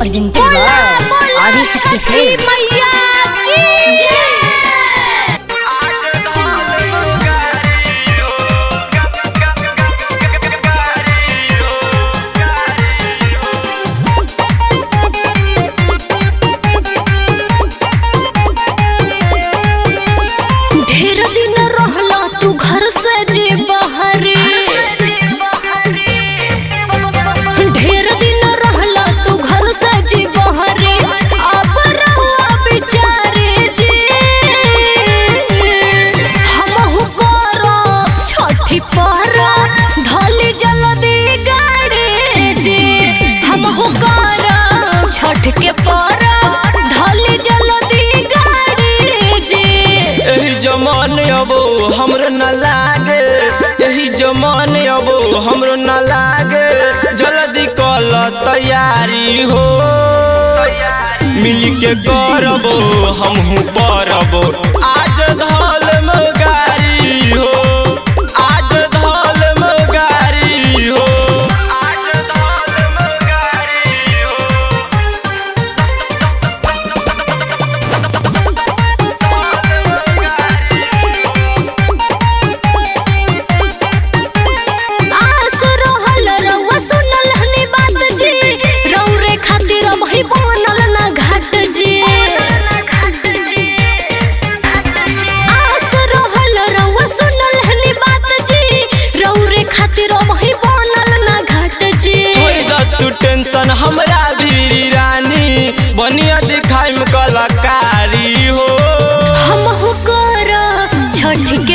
presented by Adi Shakti Film. मैया की जय न लागे। जो जमान अब हम न लागे। जल्दी कल तैयारी हो। मिल के करबो हमहू परबो। ठीक